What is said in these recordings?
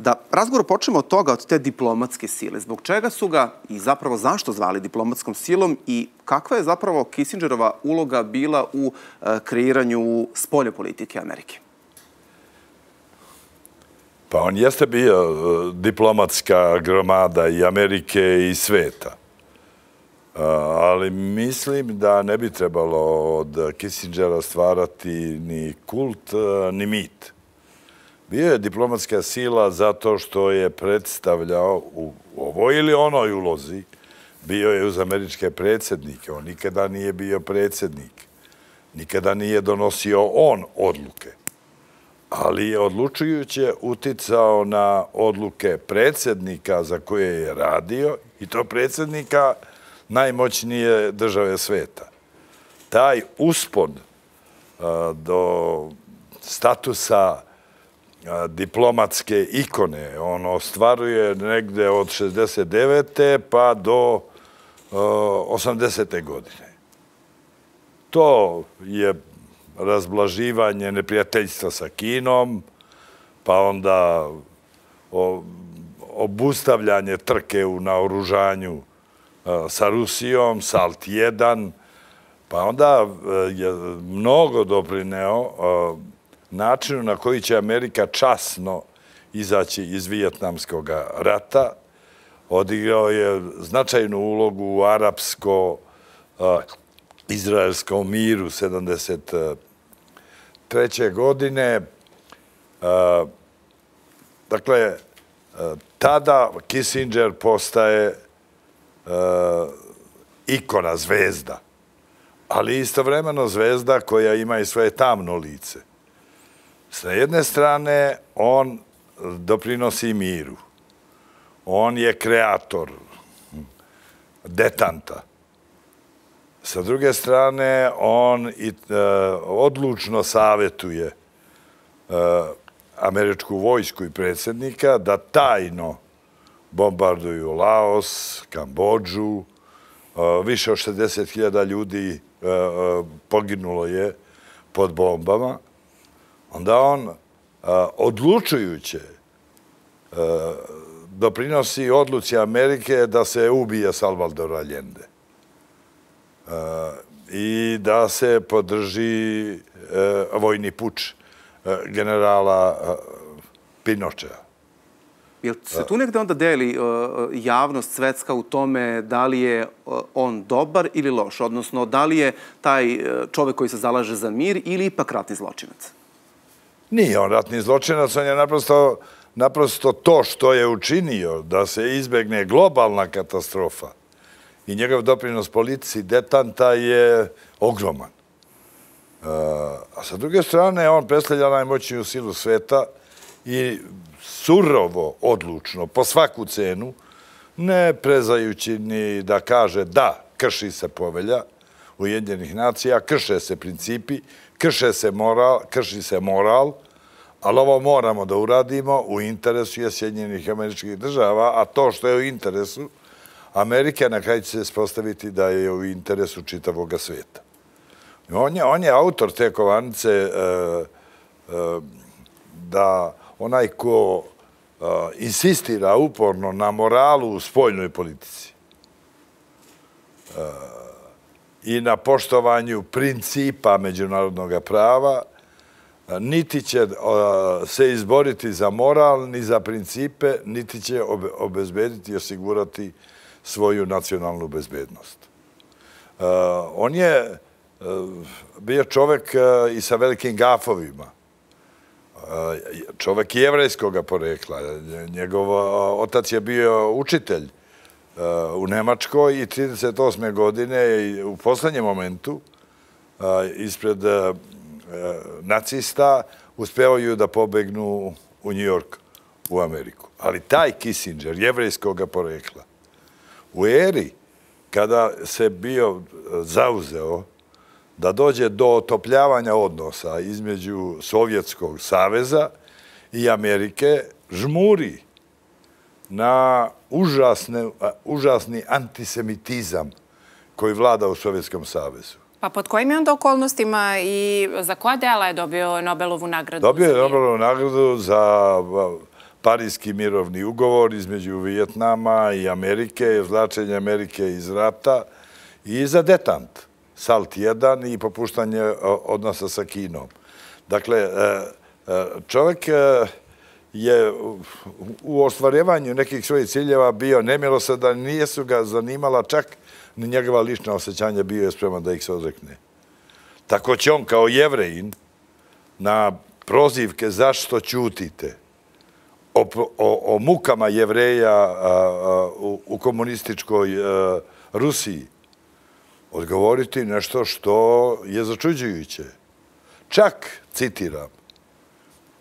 Da razgovor počnemo od toga, od te diplomatske sile. Zbog čega su ga i zapravo zašto zvali diplomatskom silom i kakva je zapravo Kissingerova uloga bila u e, kreiranju spolje politike Amerike? Pa on jeste bio e, diplomatska gromada i Amerike i sveta. E, ali mislim da ne bi trebalo od Kissingera stvarati ni kult, ni mit. Bio je diplomatska sila zato što je predstavljao u ovoj ili onoj ulozi, bio je uz američke predsjednike, on nikada nije bio predsjednik, nikada nije donosio on odluke, ali je odlučujuće uticao na odluke predsjednika za koje je radio i to predsjednika najmoćnije države sveta. Taj uspon do statusa diplomatske ikone. On ostvaruje negde od 69. pa do 80. godine. To je razblaživanje neprijateljstva sa Kinom, pa onda obustavljanje trke u naoružanju sa Rusijom, SALT 1, pa onda e, je mnogo doprineo načinu na koji će Amerika časno izaći iz Vijetnamskog rata. Odigrao je značajnu ulogu u arapsko-izraelskom miru 1973. godine. E, dakle, e, tada Kissinger postaje e, ikona, zvezda, ali istovremeno zvezda koja ima i svoje tamno lice. Sa jedne strane, on doprinosi miru. On je kreator detanta. Sa druge strane, on e, odlučno savjetuje e, američku vojsku i predsjednika da tajno bombarduju Laos, Kambođu. E, više od 60.000 ljudi e, e, poginulo je pod bombama onda on odlučujuće doprinosi odluci Amerike da se ubije Salvador Allende i da se podrži e, vojni puč e, generala Pinočeja. Jel se tu negde onda deli e, javnost svetska u tome da li je on dobar ili loš? Odnosno, da li je taj čovek koji se zalaže za mir ili ipak ratni zločinac? Nije on ratni zločinac, on je naprosto, naprosto to što je učinio da se izbegne globalna katastrofa i njegov doprinos politici detanta je ogroman. Eh, a sa druge strane, on predstavlja najmoćniju silu sveta i surovo, odlučno, po svaku cenu, ne prezajući ni da kaže da, krši se povelja Ujedinjenih nacija, krše se principi, krše se moral, krši se moral, ali ovo moramo da uradimo u interesu je Sjedinjenih američkih država, a to što je u interesu Amerike na kraju će se spostaviti da je u interesu čitavog sveta. On je, on je autor te kovanice e, e, da onaj ko e, insistira uporno na moralu u spoljnoj politici e, i na poštovanju principa međunarodnog prava, niti će e, se izboriti za moral, ni za principe, niti će obezbediti i osigurati svoju nacionalnu bezbednost. E, on je e, bio čovek i sa velikim gafovima. Čovek jevrejskog porekla. Njegov otac je bio učitelj u Nemačkoj i 38. godine u poslednjem momentu ispred nacista uspevaju da pobegnu u New York, u Ameriku. Ali taj Kissinger, jevrejskog porekla, u eri kada se bio zauzeo da dođe do otopljavanja odnosa između Sovjetskog saveza i Amerike, žmuri na užasni antisemitizam koji vlada u Sovjetskom savezu. Pa pod kojim je onda okolnostima i za koja dela je dobio Nobelovu nagradu? Dobio je Nobelovu nagradu za Parijski mirovni ugovor između Vijetnama i Amerike, vlačenje Amerike iz rata i za detant, SALT 1 i popuštanje odnosa sa Kinom. Dakle, e, e, čovjek je u ostvarjevanju nekih svojih ciljeva bio nemilosadan, nije su ga zanimala čak ni njegova lična osjećanja bio je spreman da ih se odrekne. Tako će on kao jevrejin na prozivke zašto ćutite o, o, o mukama jevreja u, u komunističkoj e, Rusiji odgovoriti nešto što je začuđujuće. Čak, citiram,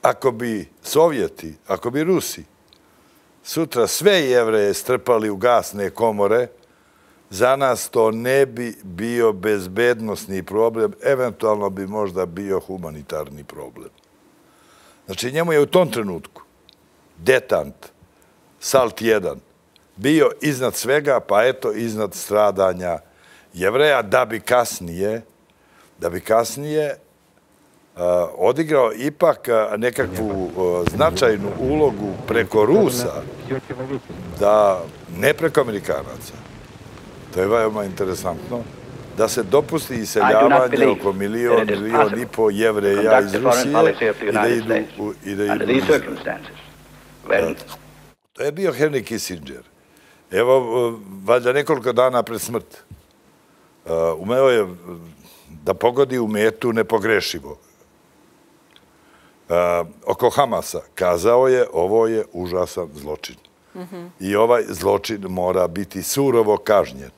ako bi Sovjeti, ako bi Rusi sutra sve jevreje strpali u gasne komore, za nas to ne bi bio bezbednostni problem, eventualno bi možda bio humanitarni problem. Znači, njemu je u tom trenutku detant, salt jedan, bio iznad svega, pa eto, iznad stradanja jevreja, da bi kasnije, da bi kasnije odigrao ipak nekakvu značajnu ulogu preko Rusa, da ne preko Amerikanaca. To je veoma interesantno da se dopusti iseljavanje oko milion, milion i po jevreja iz Rusije i da idu u, i da idu u To je bio Henry Kissinger. Evo, valjda nekoliko dana pred smrt. Umeo je da pogodi u metu nepogrešivo. Eh, oko Hamasa kazao je ovo je užasan zločin. I ovaj zločin mora biti surovo kažnjen.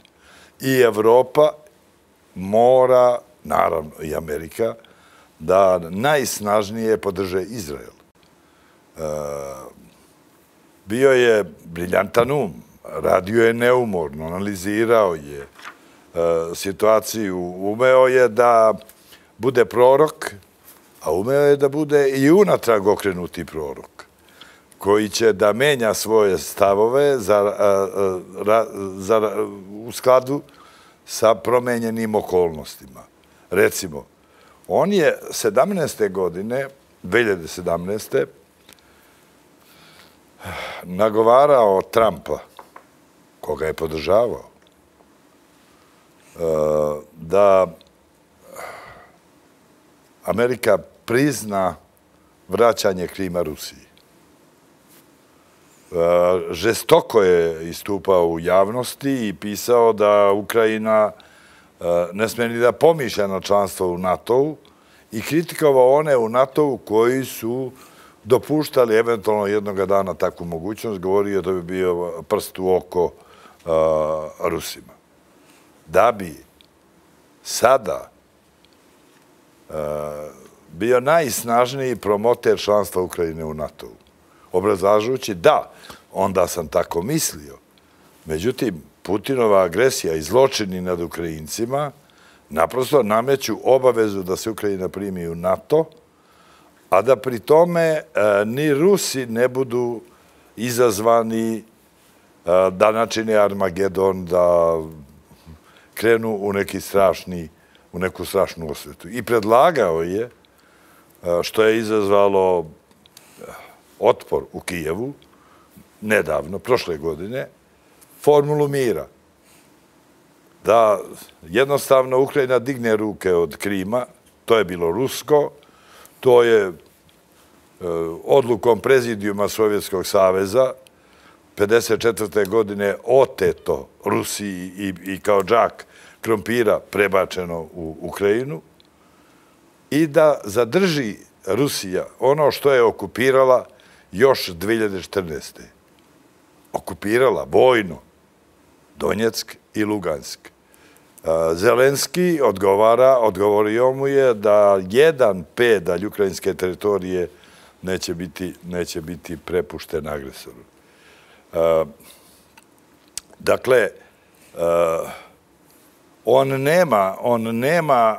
I Evropa mora, naravno i Amerika, da najsnažnije podrže Izrael. E, bio je briljantan um, radio je neumorno, analizirao je e, situaciju, umeo je da bude prorok, a umeo je da bude i unatrag okrenuti prorok, koji će da menja svoje stavove za, za, u skladu sa promenjenim okolnostima. Recimo, on je 17. godine, 2017. nagovarao Trumpa, koga je podržavao, da Amerika prizna vraćanje Krima Rusiji. E, žestoko je istupao u javnosti i pisao da Ukrajina e, ne smije ni da pomišlja na članstvo u NATO-u i kritikovao one u NATO-u koji su dopuštali eventualno jednog dana takvu mogućnost, govorio da bi bio prst u oko e, Rusima. Da bi sada e, bio najsnažniji promoter članstva Ukrajine u NATO-u. Obrazlažujući da, onda sam tako mislio. Međutim, Putinova agresija i zločini nad Ukrajincima naprosto nameću obavezu da se Ukrajina primi u NATO, a da pri tome e, ni Rusi ne budu izazvani e, da načine Armagedon, da krenu u neki strašni, u neku strašnu osvetu. I predlagao je, što je izazvalo eh, otpor u Kijevu, nedavno, prošle godine, formulu mira. Da jednostavno Ukrajina digne ruke od Krima, to je bilo rusko, to je e, odlukom prezidijuma Sovjetskog saveza 54. godine oteto Rusiji i, i kao džak krompira prebačeno u Ukrajinu i da zadrži Rusija ono što je okupirala još 2014. Okupirala vojno Donjeck i Lugansk. E, Zelenski odgovara, odgovorio mu je da jedan pedalj ukrajinske teritorije neće biti, neće biti prepušten agresoru. E, dakle, e, on nema, on nema,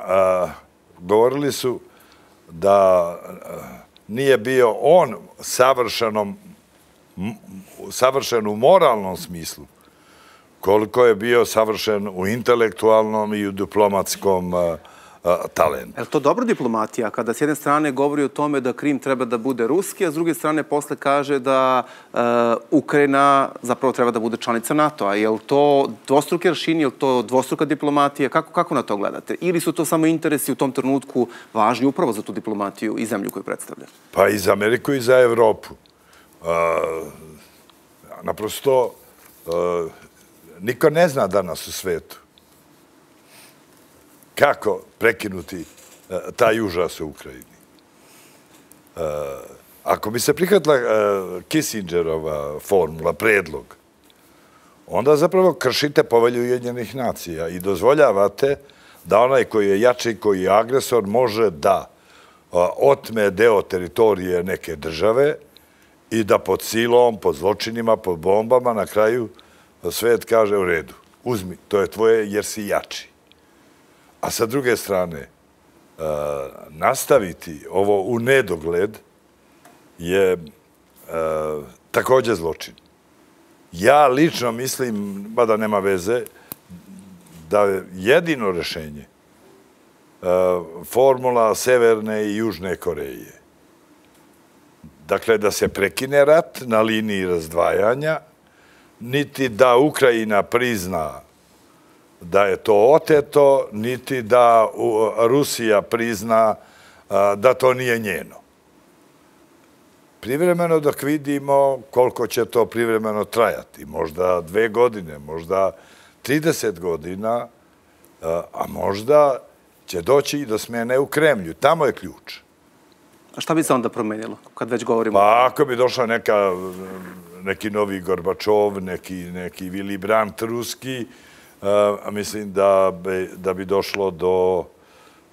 govorili su da e, nije bio on savršenom, savršen u moralnom smislu, koliko je bio savršen u intelektualnom i u diplomatskom e, talent. Je li to dobro diplomatija kada s jedne strane govori o tome da Krim treba da bude ruski, a s druge strane posle kaže da uh, Ukrajina zapravo treba da bude članica NATO-a? Je li to dvostruki rešini, je li to dvostruka diplomatija? Kako, kako na to gledate? Ili su to samo interesi u tom trenutku važni upravo za tu diplomatiju i zemlju koju predstavlja? Pa i za Ameriku i za Evropu. Uh, naprosto, uh, niko ne zna danas u svetu kako prekinuti e, taj užas u Ukrajini. E, ako bi se prihvatila e, Kissingerova formula, predlog, onda zapravo kršite povelju Ujedinjenih nacija i dozvoljavate da onaj koji je jači, koji je agresor, može da otme deo teritorije neke države i da pod silom, pod zločinima, pod bombama na kraju svet kaže u redu, uzmi, to je tvoje jer si jači. A sa druge strane, e, nastaviti ovo u nedogled je e, također zločin. Ja lično mislim, bada nema veze, da je jedino rešenje e, formula Severne i Južne Koreje. Dakle, da se prekine rat na liniji razdvajanja, niti da Ukrajina prizna da je to oteto, niti da Rusija prizna da to nije njeno. Privremeno dok vidimo koliko će to privremeno trajati, možda dve godine, možda 30 godina, a možda će doći i do smjene u Kremlju. Tamo je ključ. A šta bi se onda promenilo, kad već govorimo? Pa ako bi došla neka, neki novi Gorbačov, neki, neki Willy Brandt ruski, mislim da bi, da bi došlo do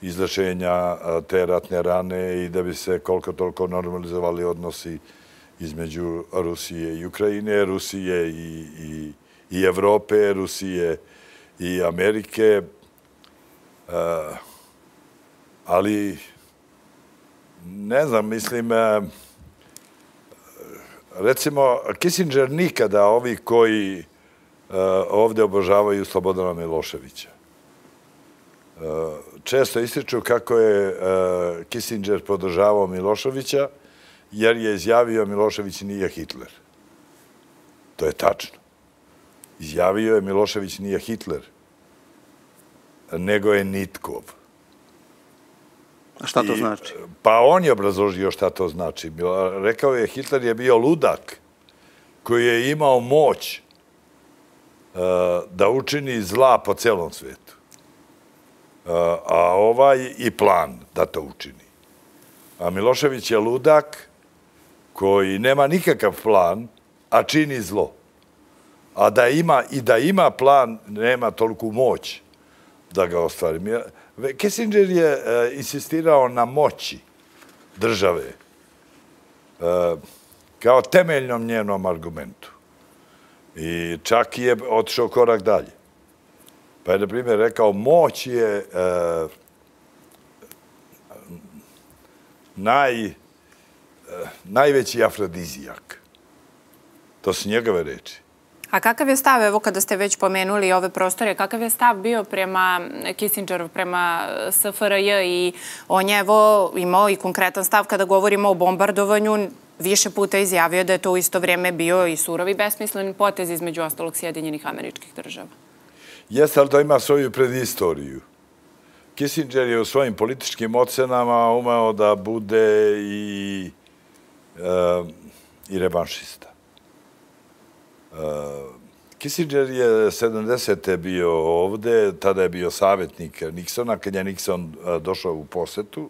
izlečenja te ratne rane i da bi se koliko toliko normalizovali odnosi između Rusije i Ukrajine, Rusije i, i, i Evrope, Rusije i Amerike. Uh, ali ne znam, mislim, uh, recimo, Kissinger nikada ovi koji uh, ovdje obožavaju Slobodana Miloševića. Često ističu kako je Kissinger podržavao Miloševića, jer je izjavio Milošević nije Hitler. To je tačno. Izjavio je Milošević nije Hitler nego je Nitkov. A šta to znači? Pa on je obrazložio šta to znači. Rekao je, Hitler je bio ludak koji je imao moć E, da učini zla po celom svetu. E, a ovaj i plan da to učini. A Milošević je ludak koji nema nikakav plan, a čini zlo. A da ima i da ima plan, nema toliku moć da ga ostvarim. Kissinger je e, insistirao na moći države e, kao temeljnom njenom argumentu. I čak je otišao korak dalje. Pa je, na primjer, rekao, moć je e, naj, e, najveći afrodizijak. To su njegove reči. A kakav je stav, evo kada ste već pomenuli ove prostore, kakav je stav bio prema Kissingeru, prema SFRJ i on je evo imao i konkretan stav kada govorimo o bombardovanju, više puta izjavio da je to u isto vrijeme bio i surovi besmislen potez između ostalog Sjedinjenih američkih država. Jeste, ali to ima svoju predistoriju. Kissinger je u svojim političkim ocenama umeo da bude i, e, i revanšista. Eh, Kissinger je 70. bio ovde, tada je bio savjetnik Nixona, kad je Nixon eh, došao u posetu.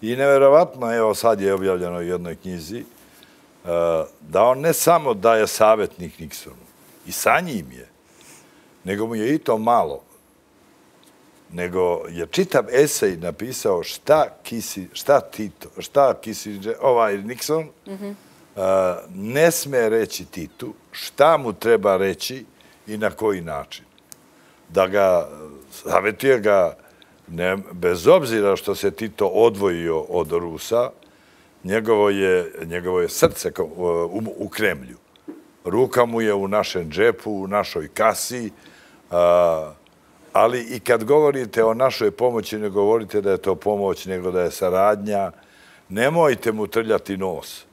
I neverovatno, evo sad je objavljeno u jednoj knjizi, da on ne samo da je savjetnik Nixonu, i sa njim je, nego mu je i to malo, nego je čitav esej napisao šta, Kisi, šta Tito, šta Kissinger, ovaj Nixon, mm -hmm ne sme reći Titu šta mu treba reći i na koji način. Da ga, savjetuje ga, ne, bez obzira što se Tito odvojio od Rusa, njegovo je, njegovo je srce u, u Kremlju. Ruka mu je u našem džepu, u našoj kasi, a, Ali i kad govorite o našoj pomoći, ne govorite da je to pomoć, nego da je saradnja. Nemojte mu trljati nos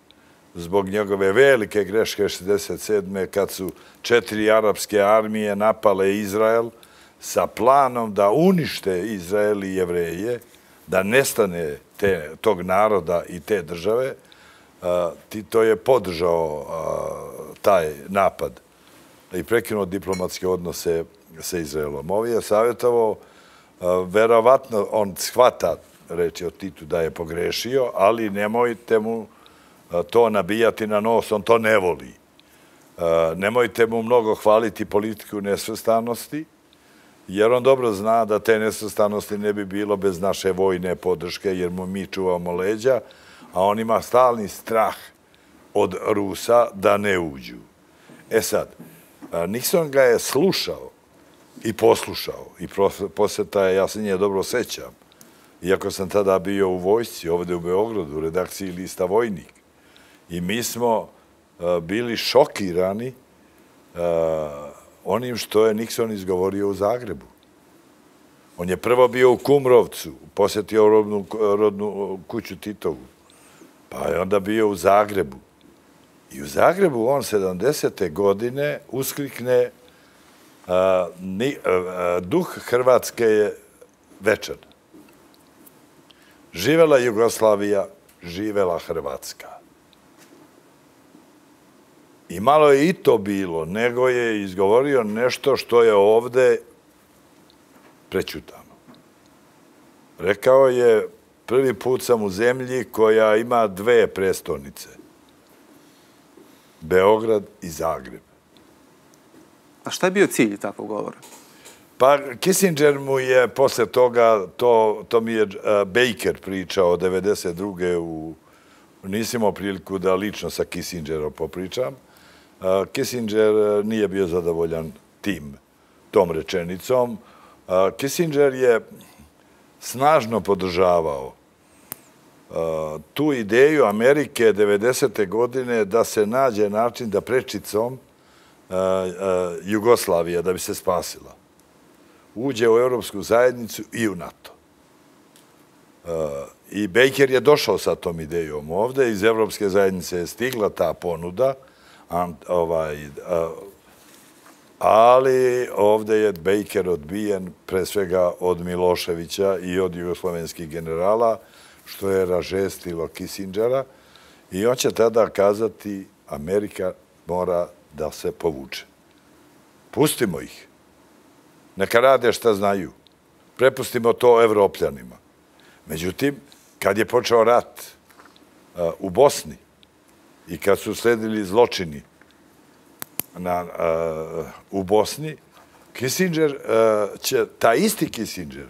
zbog njegove velike greške 67. kad su četiri arapske armije napale Izrael sa planom da unište Izrael i jevreje, da nestane te, tog naroda i te države, Tito je podržao taj napad i prekinuo diplomatske odnose sa Izraelom. Ovi je savjetovo, verovatno on shvata reći o Titu da je pogrešio, ali nemojte mu to nabijati na nos, on to ne voli. Nemojte mu mnogo hvaliti politiku nesvrstanosti, jer on dobro zna da te nesvrstanosti ne bi bilo bez naše vojne podrške, jer mu mi čuvamo leđa, a on ima stalni strah od Rusa da ne uđu. E sad, Nixon ga je slušao i poslušao i posjeta je, ja se nje dobro sećam, iako sam tada bio u vojsci ovde u Beogradu, u redakciji Lista Vojnik. I mi smo bili šokirani onim što je Nixon izgovorio u Zagrebu. On je prvo bio u Kumrovcu, posjetio rodnu, rodnu kuću Titovu, pa je onda bio u Zagrebu. I u Zagrebu on 70. godine usklikne duh Hrvatske je večer. Živela Jugoslavija, živela Hrvatska. I malo je i to bilo, nego je izgovorio nešto što je ovde prećutano. Rekao je, prvi put sam u zemlji koja ima dve prestonice. Beograd i Zagreb. A šta je bio cilj takvog govora? Pa Kissinger mu je posle toga, to, to mi je uh, Baker pričao 92. u Nisi imao priliku da lično sa Kissingerom popričam. Kissinger e, nije bio zadovoljan tim, tom rečenicom. Kissinger je snažno podržavao tu ideju Amerike 90. godine da se nađe način da prečicom e, e, Jugoslavija, da bi se spasila, uđe u Europsku zajednicu i u NATO. I Baker je došao sa tom idejom ovde, iz Evropske zajednice je stigla ta ponuda, ovaj, ali ovdje je Baker odbijen pre svega od Miloševića i od jugoslovenskih generala, što je ražestilo Kissingera i on će tada kazati Amerika mora da se povuče. Pustimo ih. Neka rade šta znaju. Prepustimo to evropljanima. Međutim, kad je počeo rat u Bosni i kad su sledili zločini na, eh, u Bosni, Kissinger eh, će, ta isti Kissinger,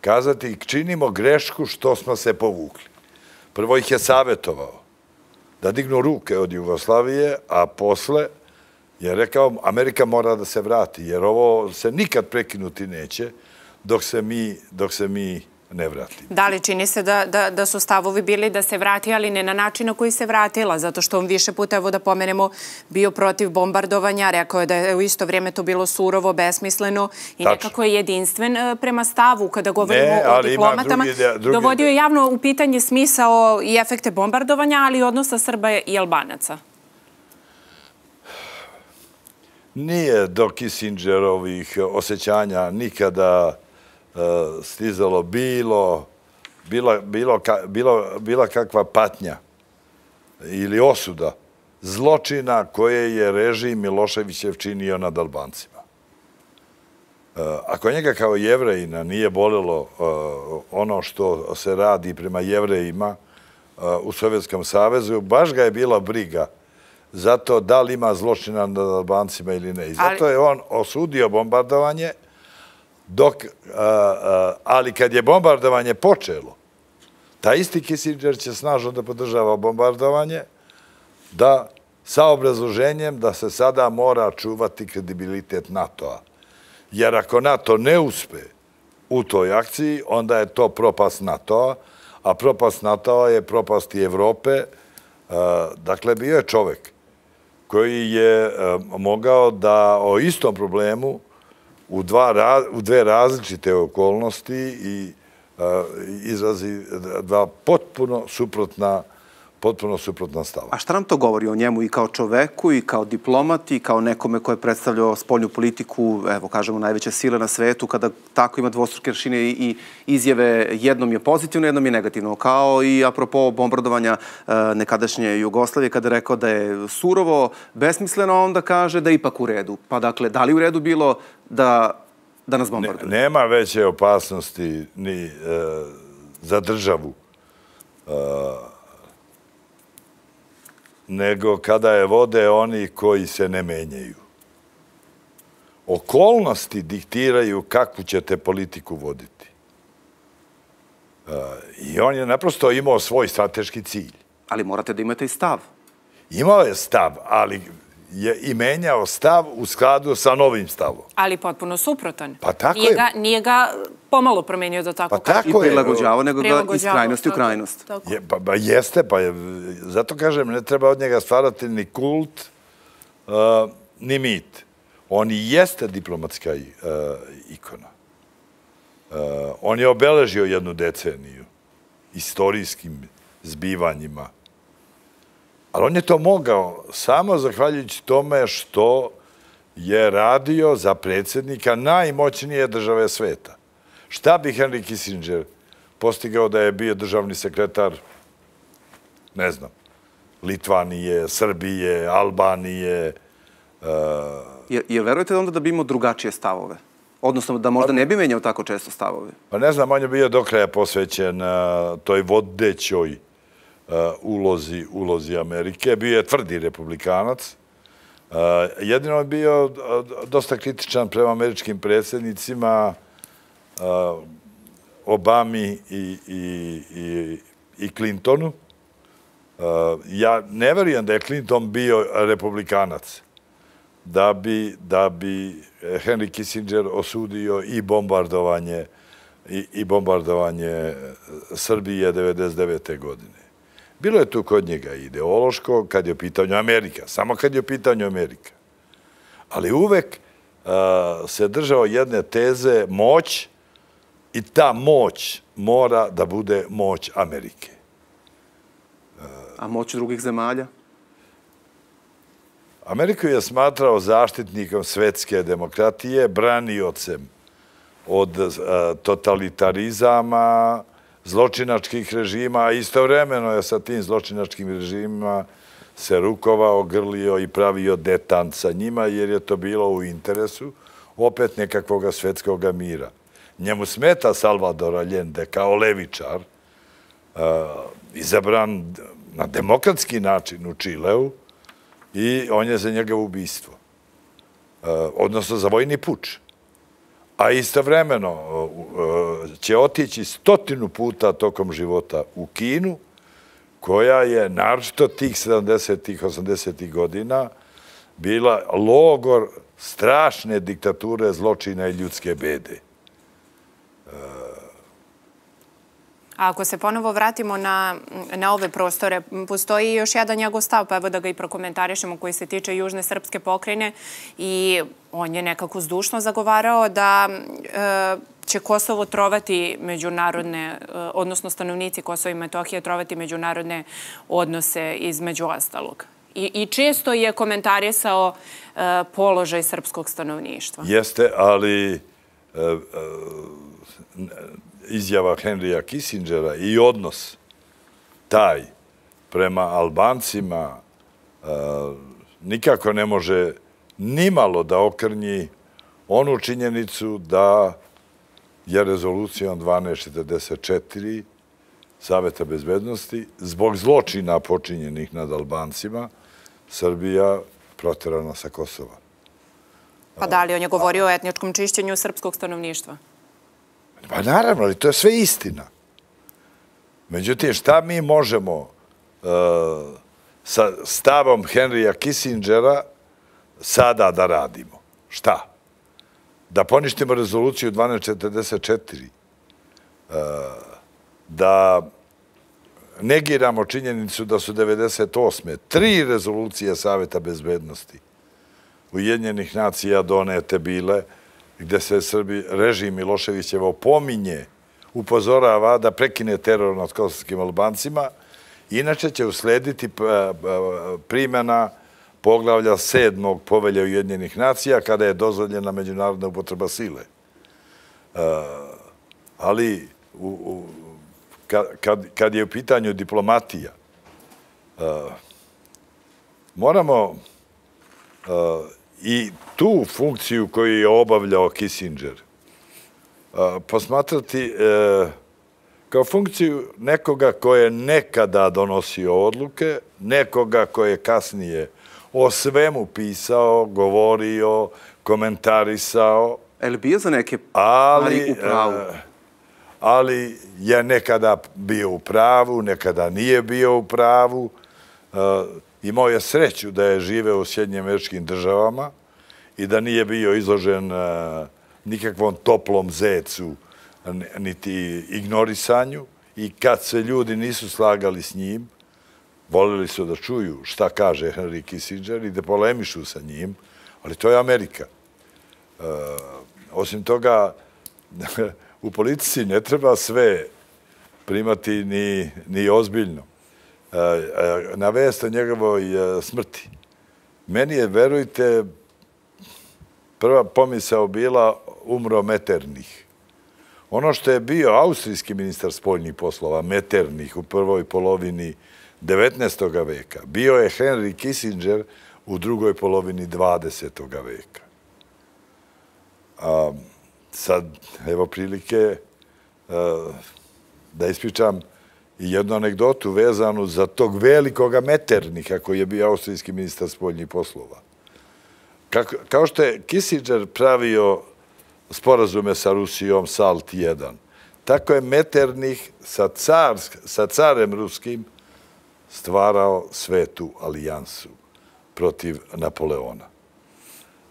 kazati činimo grešku što smo se povukli. Prvo ih je savjetovao da dignu ruke od Jugoslavije, a posle je rekao Amerika mora da se vrati, jer ovo se nikad prekinuti neće dok se mi, dok se mi ne vrati. Da li čini se da, da, da su stavovi bili da se vrati, ali ne na način na koji se vratila, zato što on više puta, evo da pomenemo, bio protiv bombardovanja, rekao je da je u isto vrijeme to bilo surovo, besmisleno i nekako je jedinstven e, prema stavu kada govorimo o diplomatama. Dovodio je javno u pitanje smisao i efekte bombardovanja, ali i odnosa Srba i Albanaca. Nije do Kissingerovih osjećanja nikada stizalo bilo, bila, bilo, bilo, bila kakva patnja ili osuda zločina koje je režim Miloševićev činio nad Albancima. E, ako njega kao jevrejina nije bolilo e, ono što se radi prema jevrejima u Sovjetskom savezu, baš ga je bila briga zato da li ima zločina nad Albancima ili ne. I zato je on osudio bombardovanje, Dok, ali kad je bombardovanje počelo, ta isti Kissinger će snažno da podržava bombardovanje, da sa obrazloženjem da se sada mora čuvati kredibilitet NATO-a. Jer ako NATO ne uspe u toj akciji, onda je to propast NATO-a, a propast NATO-a je propast i Evrope. Dakle, bio je čovek koji je mogao da o istom problemu u, dva, u dve različite okolnosti i izrazi dva potpuno suprotna potpuno suprotna stava. A šta nam to govori o njemu i kao čoveku i kao diplomati i kao nekome koje je predstavljao spoljnu politiku, evo kažemo, najveće sile na svetu, kada tako ima dvostruke rešine i izjave jednom je pozitivno, jednom je negativno. Kao i apropo bombardovanja e, nekadašnje Jugoslavije, kada je rekao da je surovo, besmisleno, onda kaže da je ipak u redu. Pa dakle, da li u redu bilo da da nas bombarduju? nema veće opasnosti ni e, za državu e, nego kada je vode oni koji se ne menjaju. Okolnosti diktiraju kakvu ćete politiku voditi. E, I on je naprosto imao svoj strateški cilj. Ali morate da imate i stav. Imao je stav, ali je i menjao stav u skladu sa novim stavom. Ali potpuno suprotan. Pa tako nije je. Ga, nije ga pomalo promenio da tako pa tako I prilagođavao, nego ga iz krajnosti u krajnost. Je, pa, pa jeste, pa je, zato kažem, ne treba od njega stvarati ni kult, uh, ni mit. On i jeste diplomatska uh, ikona. Uh, on je obeležio jednu deceniju istorijskim zbivanjima, Ali on je to mogao samo zahvaljujući tome što je radio za predsjednika najmoćnije države sveta. Šta bi Henry Kissinger postigao da je bio državni sekretar, ne znam, Litvanije, Srbije, Albanije? Uh... Je, je verujete onda da bi imao drugačije stavove? Odnosno da možda pa- ne bi menjao tako često stavove? Pa ne znam, on je bio do kraja posvećen uh, toj vodećoj Uh, ulozi, ulozi Amerike. Bio je tvrdi republikanac. Uh, jedino je bio uh, dosta kritičan prema američkim predsjednicima Obami i, i, i, i Clintonu. Ja ne verujem da je Clinton bio republikanac da bi, da bi Henry Kissinger osudio i bombardovanje i, i bombardovanje Srbije 99. godine. Bilo je tu kod njega ideološko kad je u pitanju Amerika, samo kad je u pitanju Amerika. Ali uvek se držao jedne teze moć i ta moć mora da bude moć Amerike. A moć drugih zemalja? Ameriku je smatrao zaštitnikom svetske demokratije, braniocem od totalitarizama, zločinačkih režima, a istovremeno je sa tim zločinačkim režimima se rukovao, grlio i pravio detant sa njima, jer je to bilo u interesu opet nekakvog svetskog mira. Njemu smeta Salvador Allende kao levičar, izabran na demokratski način u Čileu i on je za njega ubistvo. Odnosno za vojni puč a istovremeno e, e, će otići stotinu puta tokom života u Kinu, koja je naročito tih 70-ih, 80-ih godina bila logor strašne diktature, zločina i ljudske bede. E, A ako se ponovo vratimo na, na ove prostore, postoji još jedan njegov stav, pa evo da ga i prokomentarišemo, koji se tiče Južne Srpske pokrajine i on je nekako zdušno zagovarao da e, će Kosovo trovati međunarodne, e, odnosno stanovnici Kosova i Metohije trovati međunarodne odnose između ostalog. I, I često je komentarisao e, položaj srpskog stanovništva. Jeste, ali Eh, eh, izjava Henrya Kissingera i odnos taj prema Albancima eh, nikako ne može nimalo da okrnji onu činjenicu da je rezolucijom 1244 Saveta bezbednosti zbog zločina počinjenih nad Albancima Srbija proterana sa Kosova. Pa da li on je govorio o etničkom čišćenju srpskog stanovništva? Pa naravno, ali to je sve istina. Međutim, šta mi možemo uh, sa stavom Henrya Kissingera sada da radimo? Šta? Da poništimo rezoluciju 1244? Uh, e, da negiramo činjenicu da su 98. tri rezolucije Saveta bezbednosti Ujedinjenih nacija donete bile gde se Srbi, režim Miloševićevo pominje, upozorava da prekine teror nad kosovskim Albancima, inače će uslediti e, e, primjena poglavlja sedmog povelja Ujedinjenih nacija kada je dozvoljena međunarodna upotreba sile. E, ali kad je u pitanju diplomatija, e, moramo e, i tu funkciju koju je obavljao Kissinger posmatrati kao funkciju nekoga koje je nekada donosio odluke, nekoga koje je kasnije o svemu pisao, govorio, komentarisao. Je li bio za neke stvari u pravu? E, ali je nekada bio u pravu, nekada nije bio u pravu. Imao je sreću da je živeo u Sjednjim američkim državama i da nije bio izložen e, nikakvom toplom zecu, niti ignorisanju. I kad se ljudi nisu slagali s njim, volili su da čuju šta kaže Henry Kissinger i da polemišu sa njim, ali to je Amerika. E, osim toga, u politici ne treba sve primati ni, ni ozbiljno. E, na vest o njegovoj eh, smrti. Meni je, verujte, prva pomisao bila umro Meternih. Ono što je bio austrijski ministar spoljnih poslova, Meternih, u prvoj polovini 19. veka. Bio je Henry Kissinger u drugoj polovini 20. veka. Sad, evo prilike eh, da ispričam jednu anegdotu vezanu za tog velikoga meternika koji je bio austrijski ministar spoljnih poslova. Kao što je Kissinger pravio sporazume sa Rusijom SALT 1, tako je meternih sa carem ruskim stvarao svetu alijansu protiv Napoleona.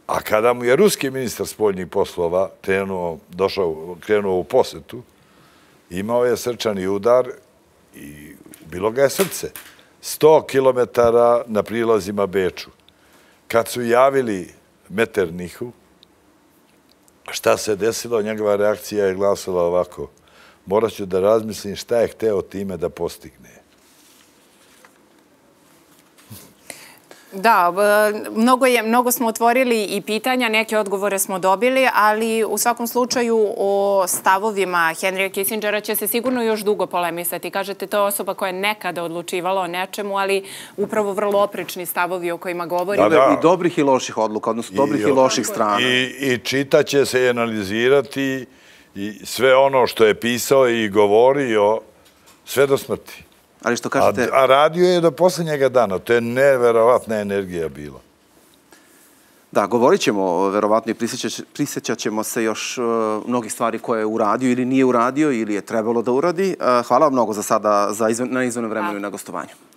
A kada mu je ruski ministar spoljnih poslova krenuo, došao, krenuo u posetu, imao je srčani udar i bilo ga je srce. 100 km na prilazima Beču. Kad su javili Meternihu, šta se desilo, njegova reakcija je glasila ovako. Morat ću da razmislim šta je hteo time da postigne. Da, mnogo, je, mnogo smo otvorili i pitanja, neke odgovore smo dobili, ali u svakom slučaju o stavovima Henrya Kissingera će se sigurno još dugo polemisati. Kažete, to je osoba koja je nekada odlučivala o nečemu, ali upravo vrlo oprečni stavovi o kojima govori. Da, da. I dobrih i loših odluka, odnosno dobrih i, loših strana. I, I čitaće se i analizirati i sve ono što je pisao i govorio sve do smrti. Ali što kažete... A, radio je do posljednjega dana. To je neverovatna energija bila. Da, govorit ćemo, verovatno, i prisjećat ćemo se još uh, mnogih stvari koje je uradio ili nije uradio ili je trebalo da uradi. Uh, hvala vam mnogo za sada za izven, na izvene vremenu i na gostovanju.